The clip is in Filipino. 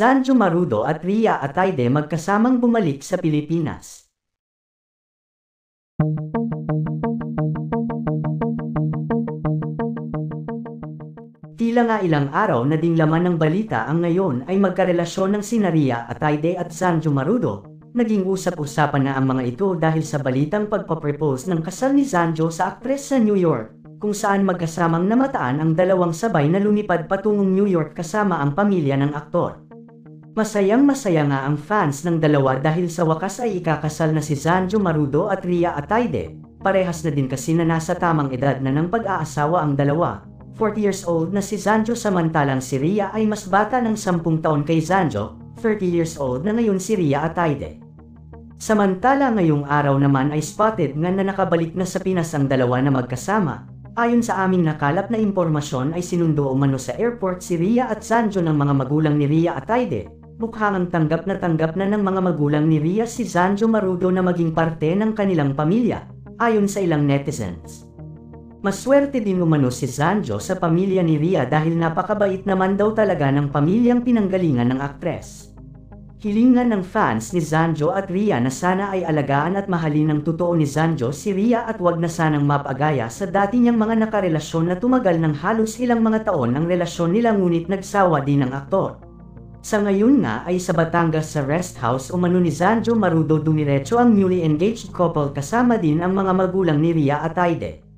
Sanjo Marudo at Ria Ataide magkasamang bumalik sa Pilipinas. Tila nga ilang araw na ding laman ng balita ang ngayon ay magkarelasyon ng sina Ria Ataide at Sanjo Marudo. Naging usap-usapan na ang mga ito dahil sa balitang pagpapropose ng kasal ni Sanjo sa aktres sa New York, kung saan magkasamang namataan ang dalawang sabay na lumipad patungong New York kasama ang pamilya ng aktor. Masayang masaya nga ang fans ng dalawa dahil sa wakas ay ikakasal na si Sanjo Marudo at Ria Ataide. Parehas na din kasi na nasa tamang edad na ng pag-aasawa ang dalawa. 40 years old na si Sanjo samantalang si Ria ay mas bata ng 10 taon kay Sanjo, 30 years old na ngayon si Ria Ataide. Samantala ngayong araw naman ay spotted nga na nakabalik na sa Pinas ang dalawa na magkasama. Ayon sa aming nakalap na impormasyon ay sinundo umano sa airport si Ria at Sanjo ng mga magulang ni Ria Ataide. Mukhang tanggap na tanggap na ng mga magulang ni Ria si Sanjo Marudo na maging parte ng kanilang pamilya, ayon sa ilang netizens. Maswerte din umano si Sanjo sa pamilya ni Ria dahil napakabait naman daw talaga ng pamilyang pinanggalingan ng aktres. Hilingan ng fans ni Zanjo at Ria na sana ay alagaan at mahalin ng totoo ni Zanjo si Ria at wag na sanang mapagaya sa dati niyang mga nakarelasyon na tumagal ng halos ilang mga taon ang relasyon nila ngunit nagsawa din ang aktor. Sa ngayon nga ay sa Batangas sa rest house umano ni Zanjo Marudo dumiretso ang newly engaged couple kasama din ang mga magulang ni Ria at Aide.